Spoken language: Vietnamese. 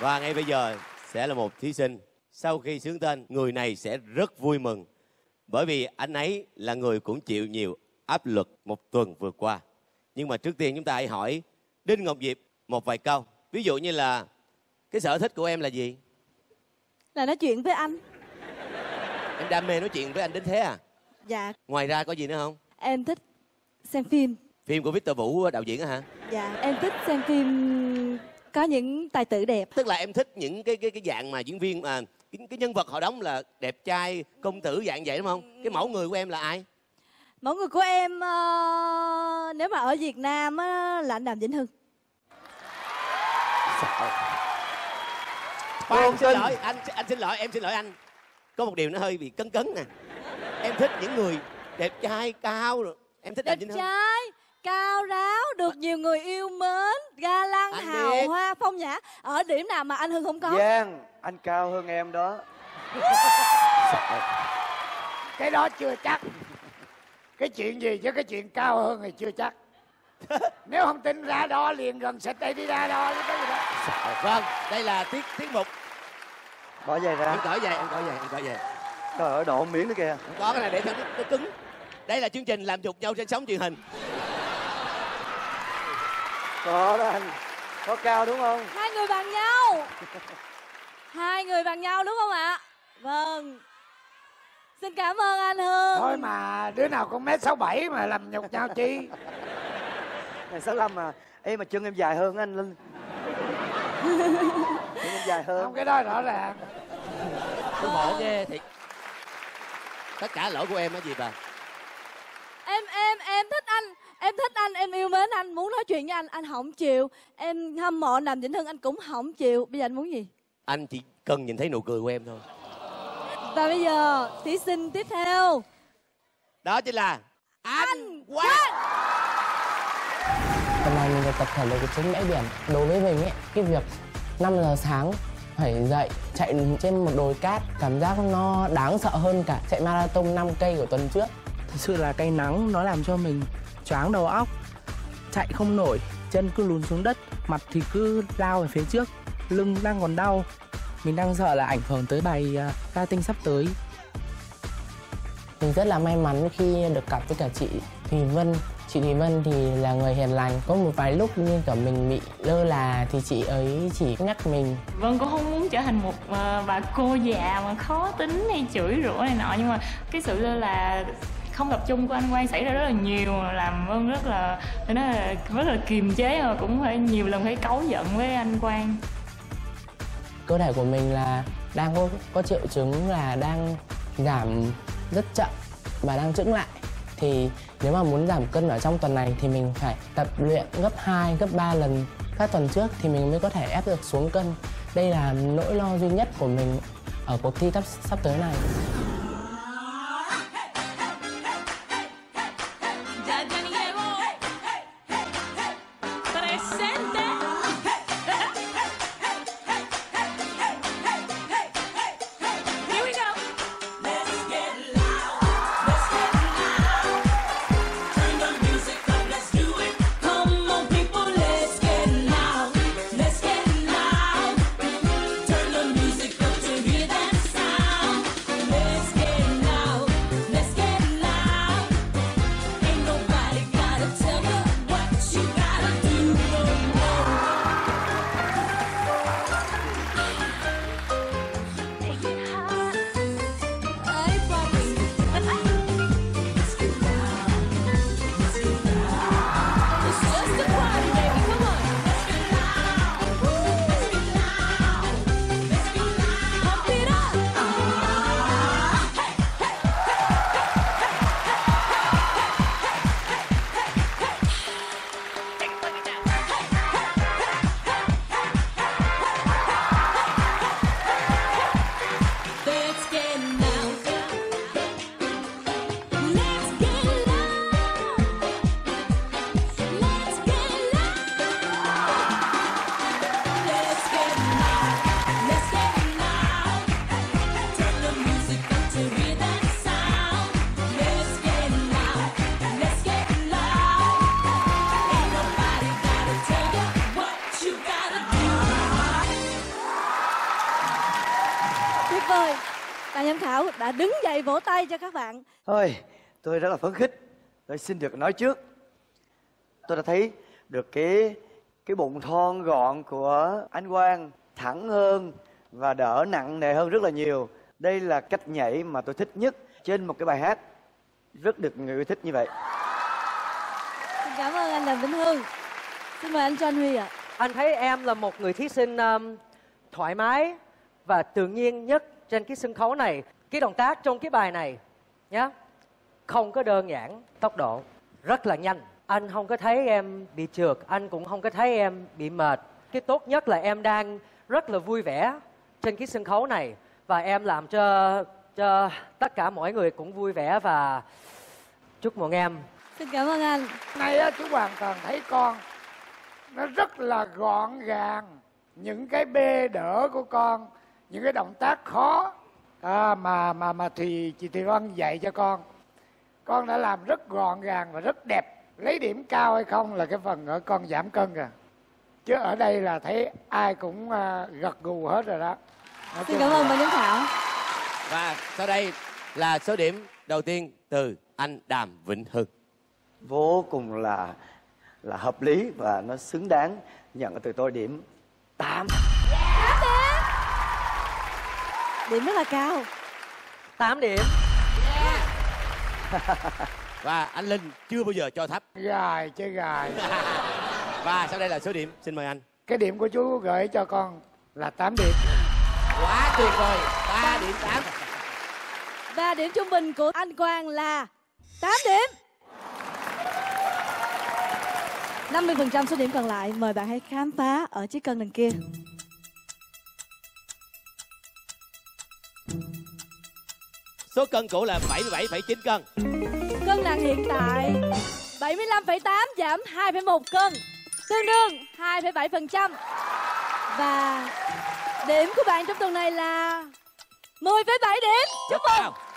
Và ngay bây giờ sẽ là một thí sinh Sau khi xướng tên Người này sẽ rất vui mừng Bởi vì anh ấy là người cũng chịu nhiều áp lực một tuần vừa qua Nhưng mà trước tiên chúng ta hãy hỏi Đinh Ngọc Diệp một vài câu Ví dụ như là Cái sở thích của em là gì? Là nói chuyện với anh Em đam mê nói chuyện với anh đến thế à? Dạ Ngoài ra có gì nữa không? em thích xem phim Phim của Victor Vũ đạo diễn hả? Dạ em thích xem phim có những tài tử đẹp Tức là em thích những cái cái cái dạng mà diễn viên mà cái, cái nhân vật họ đóng là đẹp trai, công tử dạng vậy đúng không? Cái mẫu người của em là ai? Mẫu người của em ờ, nếu mà ở Việt Nam á, là anh Đàm Vĩnh Hưng anh xin lỗi, anh anh xin lỗi, em xin lỗi anh. Có một điều nó hơi bị cấn cấn nè. Em thích những người đẹp trai, cao rồi. Em thích Đẹp trai, cao ráo, được nhiều người yêu biết. hoa, phong nhã Ở điểm nào mà anh Hưng không có Giang, anh cao hơn em đó. cái đó chưa chắc cái chuyện gì chứ cái chuyện cao hơn thì chưa chắc nếu không tin ra đo liền gần xịt đây đi ra đo gì đâu Vâng, đây là tiết tiết mục. Bỏ giày Em ra. cởi về, em cởi về, em cởi về. Trời ơi, độ miếng nữa kìa. Không có cái này để cho nó, nó cứng. Đây là chương trình làm nhục nhau trên sóng truyền hình. Có đó anh. Có cao đúng không? Hai người bằng nhau Hai người bằng nhau đúng không ạ Vâng Xin cảm ơn anh Hưng thôi mà đứa nào cũng mét sáu bảy mà làm nhục nhau chi Ngày 65 mà. Ê mà chân em dài hơn anh Linh. chân em dài hơn. không cái đó rõ ràng Tôi khổ ghê thiệt. Tất cả lỗi của em á gì bà? Em em em thích Em thích anh, em yêu mến anh Muốn nói chuyện với anh, anh không chịu Em hâm mộ Đàm Vĩnh Hưng, anh cũng không chịu Bây giờ anh muốn gì Anh chỉ cần nhìn thấy nụ cười của em thôi. Và bây giờ thí sinh tiếp theo Đó chính là anh Quang. Hôm nay mình được tập thể lực trên bãi biển. Đối với mình ấy, cái việc 5 giờ sáng phải dậy chạy trên một đồi cát cảm giác nó đáng sợ hơn cả chạy marathon 5 cây của tuần trước. Thực sự là cái nắng nó làm cho mình choáng đầu óc Chạy không nổi, chân cứ lún xuống đất Mặt thì cứ lao về phía trước Lưng đang còn đau Mình đang sợ là ảnh hưởng tới bài uh, ca tinh sắp tới Mình rất là may mắn khi được gặp với cả chị Thùy Vân. Chị Thùy Vân thì là người hiền lành. Có một vài lúc như kiểu mình bị lơ là thì chị ấy chỉ nhắc mình Vân cũng không muốn trở thành một ờ, bà cô già mà khó tính hay chửi rủa này nọ nhưng mà cái sự lơ là không tập trung của anh Quang xảy ra rất là nhiều làm Vân rất là nó rất là kiềm chế mà cũng phải nhiều lần phải cáu giận với anh Quang cơ thể của mình là đang có, có triệu chứng là đang giảm rất chậm và đang chững lại thì nếu mà muốn giảm cân ở trong tuần này thì mình phải tập luyện gấp 2, gấp 3 lần các tuần trước thì mình mới có thể ép được xuống cân. Đây là nỗi lo duy nhất của mình ở cuộc thi sắp, sắp tới này. Ban giám khảo đã đứng dậy vỗ tay cho các bạn Thôi, tôi rất là phấn khích. Tôi xin được nói trước. Tôi đã thấy được cái cái bụng thon gọn của anh Quang thẳng hơn và đỡ nặng nề hơn rất là nhiều. Đây là cách nhảy mà tôi thích nhất trên một cái bài hát rất được người yêu thích như vậy. xin cảm ơn anh đàm vĩnh hưng xin mời anh cho anh huy ạ Anh thấy em là một người thí sinh um, thoải mái và tự nhiên nhất trên cái sân khấu này. Cái động tác trong cái bài này nhá, không có đơn giản, tốc độ rất là nhanh. Anh không có thấy em bị trượt, anh cũng không có thấy em bị mệt. Cái tốt nhất là em đang rất là vui vẻ trên cái sân khấu này và em làm cho cho tất cả mọi người cũng vui vẻ và chúc mừng em xin cảm ơn anh nay á chú hoàn toàn thấy con nó rất là gọn gàng những cái bê đỡ của con những cái động tác khó. À, mà mà mà thì chị Thị Vân dạy cho con. Con đã làm rất gọn gàng và rất đẹp. Lấy điểm cao hay không là cái phần ở con giảm cân kìa chứ ở đây là thấy ai cũng à, gật gù hết rồi đó. Nói xin cảm ơn ban giám khảo. Và sau đây là số điểm đầu tiên từ anh Đàm Vĩnh Hưng. Vô cùng là là hợp lý và nó xứng đáng nhận từ tôi điểm 8. Điểm rất là cao. 8 điểm. Và anh Linh chưa bao giờ cho thấp. gài chơi gài Và sau đây là số điểm, xin mời anh. cái điểm của chú gửi cho con là 8 điểm. Quá tuyệt vời, 3 điểm 8. và điểm trung bình của anh quang là 8 điểm. 50% số điểm còn lại mời bạn hãy khám phá ở chiếc cân đằng kia Số cân cũ là 77,9 cân. Cân nặng hiện tại 75,8 giảm 2,1 cân Tương đương 2,7% Và điểm của bạn trong tuần này là 10,7 điểm Chúc mừng.